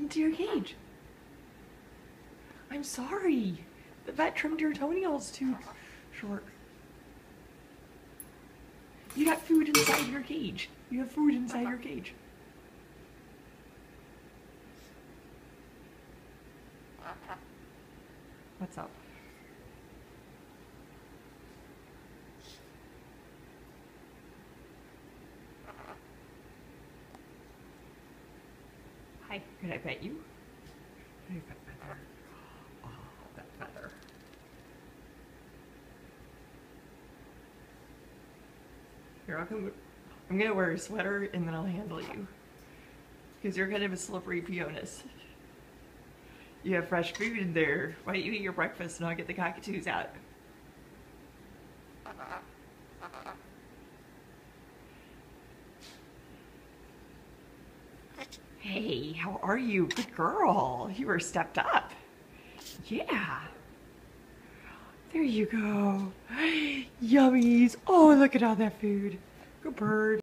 into your cage. I'm sorry. The vet trimmed your toenails too short. You got food inside your cage. You have food inside your cage. What's up? Hi, can I pet you? Can I pet Feather? Oh, that Feather. Here, I'll come. I'm gonna wear a sweater and then I'll handle you. Because you're kind of a slippery pionus. You have fresh food in there. Why don't you eat your breakfast and I'll get the cockatoos out? Hey, how are you? Good girl. You were stepped up. Yeah. There you go. Yummies. Oh, look at all that food. Good bird.